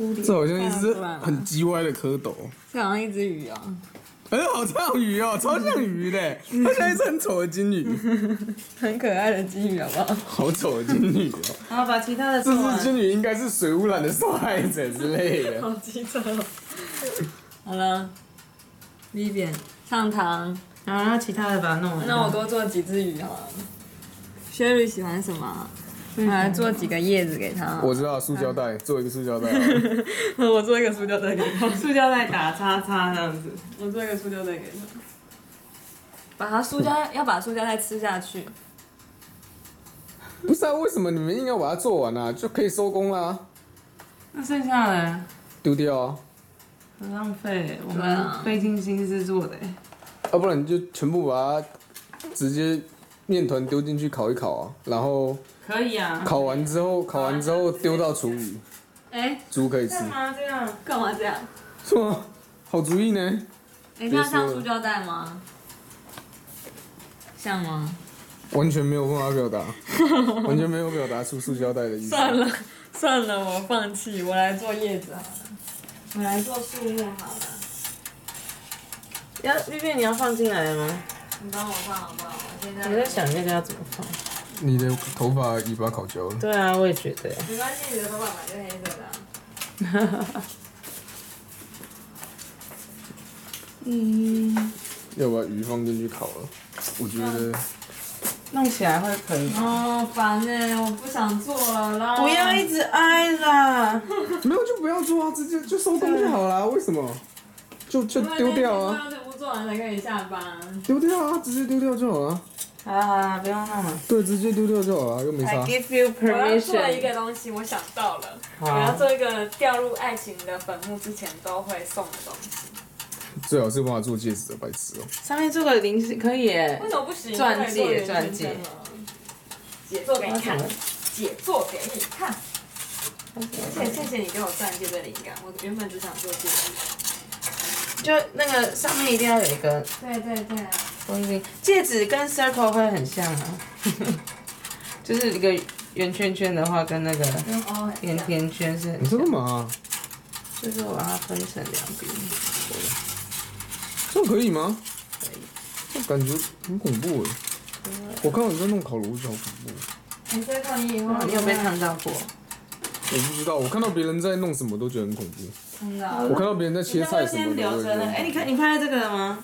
哭脸。这好像一只很叽歪的蝌蚪。这好像一只鱼哦，哎、好像鱼哦，超像鱼的，它像一只很丑的金鱼，很可爱的金鱼，好不好？好丑的金鱼哦。好，把其他的这只。金鱼应该是水污染的受害者之类的。好鸡车哦。好了，Vivian 上堂，然后其他的把它弄完。那我多做几只鱼好了。Sherry 喜欢什么？我来做几个叶子给他。我知道，塑胶袋，做一个塑胶袋。我做一个塑胶袋给他。塑胶袋打叉叉这样子。我做一个塑胶袋给他。把它塑胶要把塑胶袋吃下去。不是啊，为什么你们硬要把它做完啊？就可以收工啦，那剩下的丢掉啊，很浪费，我们费尽心思做的。要、不然你就全部把它直接面团丢进去烤一烤啊，然后可以啊。烤完之后，烤完之后丢到厨余，哎、猪可以吃干，嘛这样？干嘛这样？是吗？好主意呢。哎、这样像塑胶袋吗？像吗？完全没有办法表达，完全没有表达出塑胶袋的意思。算了算了，我放弃，我来做叶子好了，我来做树木好了。要玉玉，你要放进来了吗？你帮我放好不好？我现在我在想那个要怎么放。你的头发尾巴烤焦了，对啊，我也觉得。没关系，你的头发本来就黑色的啊、要把鱼放进去烤了。我觉得弄起来会可以。哦，烦哎，我不想做了啦。不要一直挨啦！没有就不要做啊，直接就收工就好啦。为什么？就就丢掉啊，做完才可以下班。丢掉啊，直接丢掉就好了。好了好了，不用弄了。对，直接丢掉就好了，又没 I 差。give you 我要做一 permission。个东西，我想到了，我要做一个掉入爱情的坟墓之前都会送的东西。最好是有办法做戒指的，白痴哦、上面做个零食可以耶为。什么不行？钻戒钻戒姐做给你看姐做给你看。而且谢谢你给我钻戒的灵感，我原本只想做戒指。就那个上面一定要有一个对对对啊，东西，戒指跟 circle 会很像啊，就是一个圆圈圈的话，跟那个跟 O 很甜像。甜圈是很你在像干。嘛、就是我把它分成两边，这样可以吗？这感觉很恐怖哎。我看到你在弄烤炉，子好恐怖。你这个你以后你有被烫到过？我不知道，我看到别人在弄什么都觉得很恐怖。真的啊我看到别人在切菜什么先的，哎，你看你拍了这个了吗？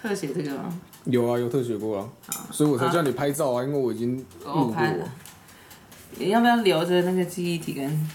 特写这个吗？有啊，有特写过啊，所以我才叫你拍照啊，因为我已经录过了。你要不要留着那个记忆体跟